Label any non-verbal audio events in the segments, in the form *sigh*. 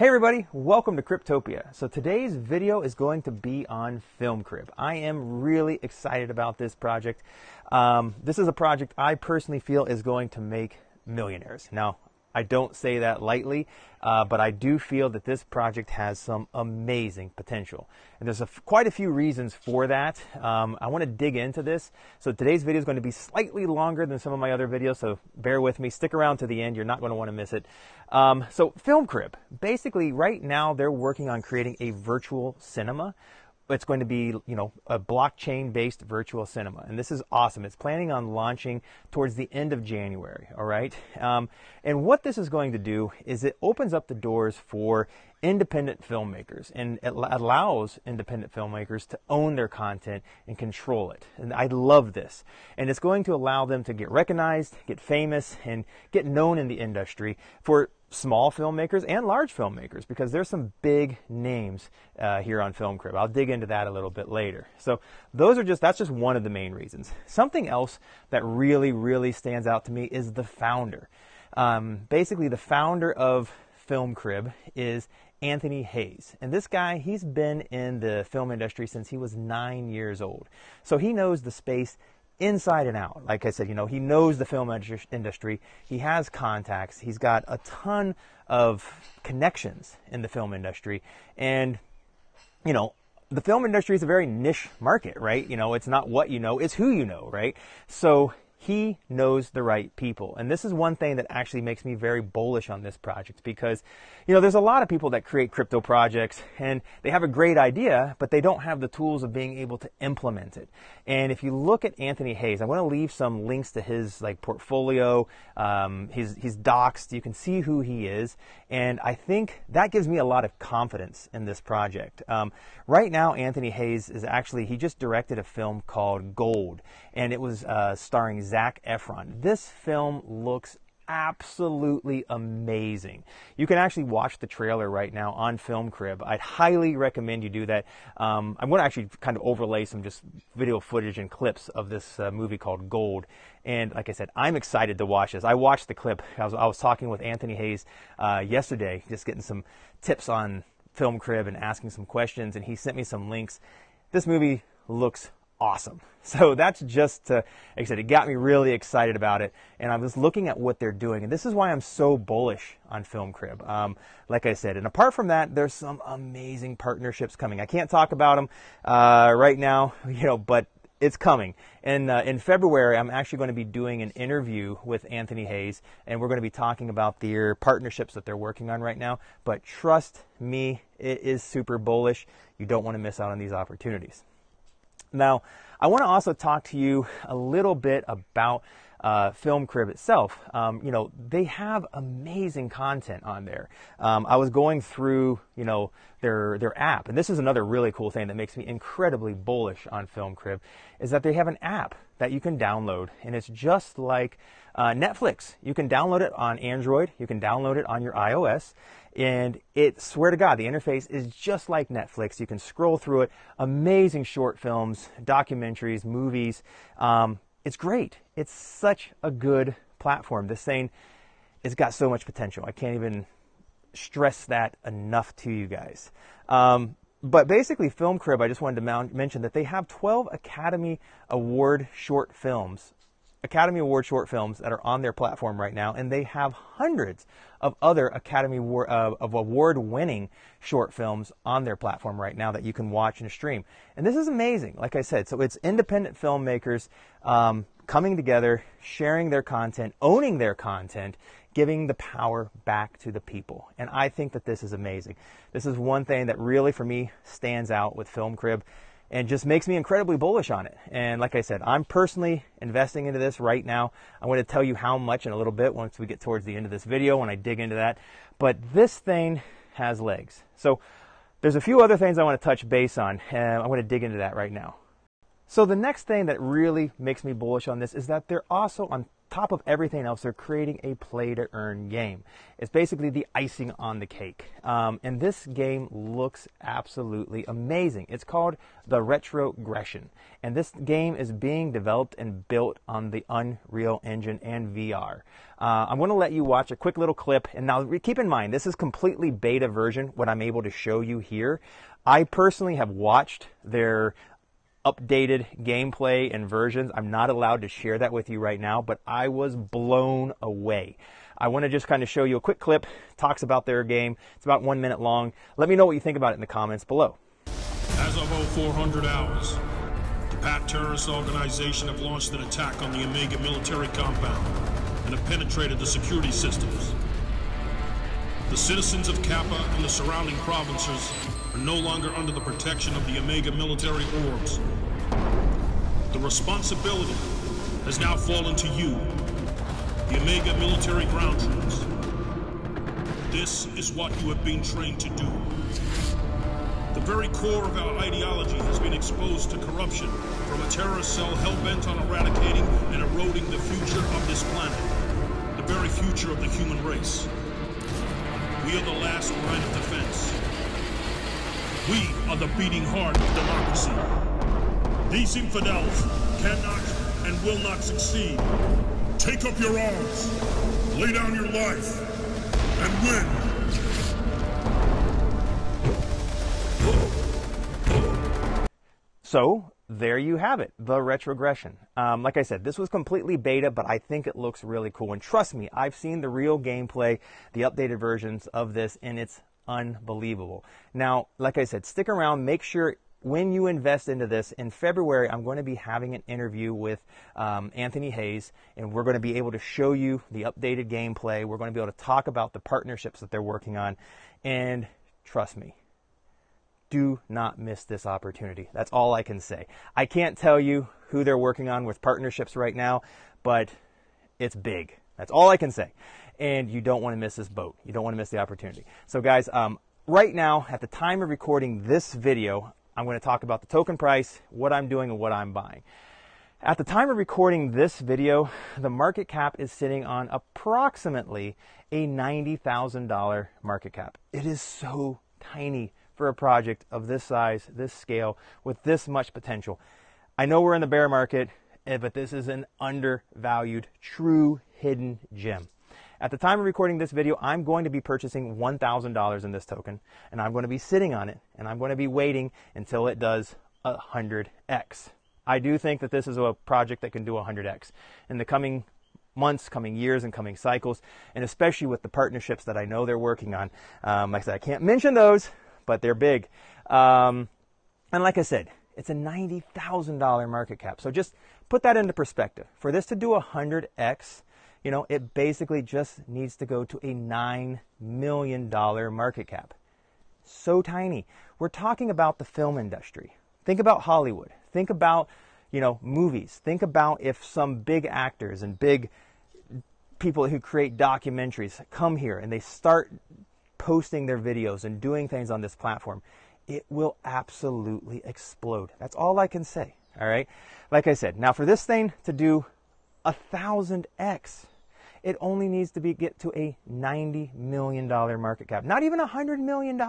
Hey everybody, welcome to Cryptopia. So today's video is going to be on Film Crib. I am really excited about this project. Um, this is a project I personally feel is going to make millionaires. Now, I don't say that lightly, uh, but I do feel that this project has some amazing potential. And there's a f- quite a few reasons for that. Um, I want to dig into this. So today's video is going to be slightly longer than some of my other videos, so bear with me. Stick around to the end. You're not going to want to miss it. Um, so Film Crib, basically right now they're working on creating a virtual cinema it's going to be, you know, a blockchain based virtual cinema. And this is awesome. It's planning on launching towards the end of January. All right. Um, and what this is going to do is it opens up the doors for independent filmmakers and it allows independent filmmakers to own their content and control it. And I love this. And it's going to allow them to get recognized, get famous, and get known in the industry for small filmmakers and large filmmakers because there's some big names uh, here on Film Crib. I'll dig into that a little bit later. So those are just that's just one of the main reasons. Something else that really really stands out to me is the founder. Um, basically, the founder of Film Crib is Anthony Hayes. And this guy, he's been in the film industry since he was nine years old. So he knows the space inside and out. Like I said, you know, he knows the film industry. He has contacts. He's got a ton of connections in the film industry. And, you know, the film industry is a very niche market, right? You know, it's not what you know, it's who you know, right? So he knows the right people. And this is one thing that actually makes me very bullish on this project because, you know, there's a lot of people that create crypto projects and they have a great idea, but they don't have the tools of being able to implement it. And if you look at Anthony Hayes, I want to leave some links to his like portfolio, um, his, his docs. You can see who he is. And I think that gives me a lot of confidence in this project. Um, right now, Anthony Hayes is actually, he just directed a film called Gold and it was uh, starring Zac Efron. This film looks absolutely amazing. You can actually watch the trailer right now on Film Crib. I'd highly recommend you do that. Um, I'm going to actually kind of overlay some just video footage and clips of this uh, movie called Gold. And like I said, I'm excited to watch this. I watched the clip. I was, I was talking with Anthony Hayes uh, yesterday, just getting some tips on Film Crib and asking some questions, and he sent me some links. This movie looks awesome. *laughs* So that's just, to, like I said, it got me really excited about it. And I was looking at what they're doing. And this is why I'm so bullish on Film Crib. Um, like I said, and apart from that, there's some amazing partnerships coming. I can't talk about them uh, right now, *laughs* you know, but it's coming. And uh, in February, I'm actually going to be doing an interview with Anthony Hayes, and we're going to be talking about their partnerships that they're working on right now. But trust me, it is super bullish. You don't want to miss out on these opportunities. Now, I want to also talk to you a little bit about uh, Film Crib itself. Um, you know, they have amazing content on there. Um, I was going through, you know, their their app, and this is another really cool thing that makes me incredibly bullish on Film Crib, is that they have an app that you can download, and it's just like uh, Netflix. You can download it on Android, you can download it on your iOS, and it, swear to God, the interface is just like Netflix. You can scroll through it. Amazing short films, documentaries, movies. Um, it's great. It's such a good platform. This thing, it's got so much potential. I can't even stress that enough to you guys. Um, but basically, Film Crib, I just wanted to mention that they have 12 Academy Award short films Academy Award short films that are on their platform right now, and they have hundreds of other Academy Award, uh, of award-winning short films on their platform right now that you can watch and stream. And this is amazing. Like I said, so it's independent filmmakers um, coming together, sharing their content, owning their content, giving the power back to the people. And I think that this is amazing. This is one thing that really, for me, stands out with Film Crib and just makes me incredibly bullish on it. And like I said, I'm personally investing into this right now. I'm going to tell you how much in a little bit once we get towards the end of this video when I dig into that. But this thing has legs. So there's a few other things I want to touch base on, and I'm going to dig into that right now. So the next thing that really makes me bullish on this is that they're also on top of everything else, they're creating a play to earn game. It's basically the icing on the cake. Um, and this game looks absolutely amazing. It's called the Retrogression. And this game is being developed and built on the Unreal Engine and VR. Uh, I'm going to let you watch a quick little clip. And now keep in mind, this is completely beta version, what I'm able to show you here. I personally have watched their updated gameplay and versions. I'm not allowed to share that with you right now, but I was blown away. I want to just kind of show you a quick clip, talks about their game. It's about one minute long. Let me know what you think about it in the comments below. As of 0400 hours, the PAT terrorist organization have launched an attack on the Omega military compound and have penetrated the security systems. The citizens of Kappa and the surrounding provinces are no longer under the protection of the Omega military orbs. The responsibility has now fallen to you, the Omega military ground troops. This is what you have been trained to do. The very core of our ideology has been exposed to corruption from a terrorist cell hell-bent on eradicating and eroding the future of this planet, the very future of the human race. We are the last line of defense. We are the beating heart of democracy. These infidels cannot and will not succeed. Take up your arms, lay down your life, and win. So there you have it, the retrogression. Um, like I said, this was completely beta, but I think it looks really cool. And trust me, I've seen the real gameplay, the updated versions of this, and it's unbelievable. Now, like I said, stick around, make sure when you invest into this in February, I'm going to be having an interview with um, Anthony Hayes, and we're going to be able to show you the updated gameplay. We're going to be able to talk about the partnerships that they're working on. And trust me, do not miss this opportunity. That's all I can say. I can't tell you who they're working on with partnerships right now, but it's big. That's all I can say and you don't want to miss this boat. You don't want to miss the opportunity. So, guys, um, right now, at the time of recording this video, I'm going to talk about the token price, what I'm doing, and what I'm buying. At the time of recording this video, the market cap is sitting on approximately a $90,000 market cap. It is so tiny for a project of this size, this scale, with this much potential. I know we're in the bear market, eh, but this is an undervalued, true hidden gem. At the time of recording this video, I'm going to be purchasing $1,000 in this token, and I'm going to be sitting on it, and I'm going to be waiting until it does 100x. I do think that this is a project that can do 100x. In the coming months, coming years, and coming cycles, and especially with the partnerships that I know they're working on. Um, like I said, I can't mention those, but they're big. Um, and like I said, it's a $90,000 market cap. So just put that into perspective. For this to do 100x, you know, it basically just needs to go to a $9 million market cap. So tiny. We're talking about the film industry. Think about Hollywood. Think about, you know, movies. Think about if some big actors and big people who create documentaries come here and they start posting their videos and doing things on this platform. It will absolutely explode. That's all I can say. All right. Like I said, now for this thing to do a thousand X, it only needs to be get to a $90 million market cap, not even $100 million.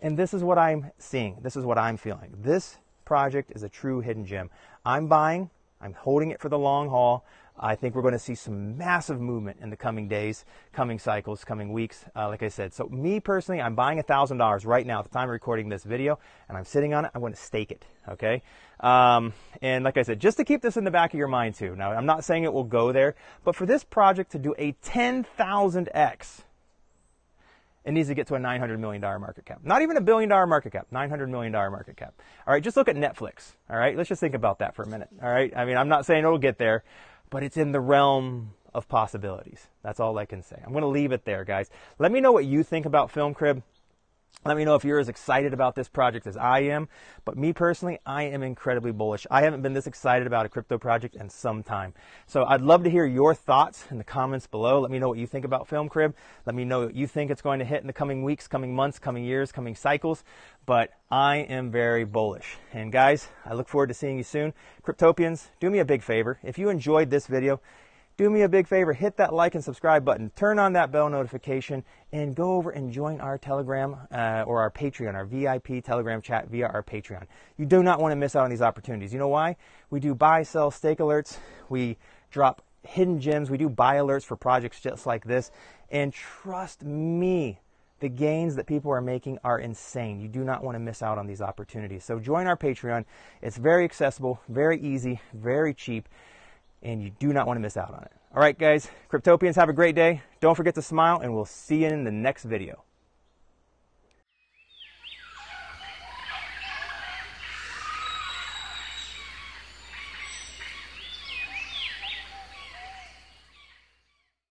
And this is what I'm seeing. This is what I'm feeling. This project is a true hidden gem. I'm buying, I'm holding it for the long haul. I think we're going to see some massive movement in the coming days, coming cycles, coming weeks, uh, like I said. So, me personally, I'm buying $1,000 right now at the time of recording this video, and I'm sitting on it. I'm going to stake it, okay? Um, and like I said, just to keep this in the back of your mind, too. Now, I'm not saying it will go there, but for this project to do a 10,000x, it needs to get to a $900 million market cap. Not even a billion dollar market cap, $900 million market cap. All right, just look at Netflix. All right, let's just think about that for a minute. All right, I mean, I'm not saying it'll get there, but it's in the realm of possibilities. That's all I can say. I'm going to leave it there, guys. Let me know what you think about Film Crib. Let me know if you're as excited about this project as I am. But me personally, I am incredibly bullish. I haven't been this excited about a crypto project in some time. So I'd love to hear your thoughts in the comments below. Let me know what you think about Film Crib. Let me know what you think it's going to hit in the coming weeks, coming months, coming years, coming cycles. But I am very bullish. And guys, I look forward to seeing you soon. Cryptopians, do me a big favor. If you enjoyed this video, do me a big favor, hit that like and subscribe button, turn on that bell notification, and go over and join our Telegram uh, or our Patreon, our VIP Telegram chat via our Patreon. You do not want to miss out on these opportunities. You know why? We do buy, sell, stake alerts. We drop hidden gems. We do buy alerts for projects just like this. And trust me, the gains that people are making are insane. You do not want to miss out on these opportunities. So join our Patreon. It's very accessible, very easy, very cheap, and you do not want to miss out on it. All right, guys, Cryptopians, have a great day. Don't forget to smile, and we'll see you in the next video.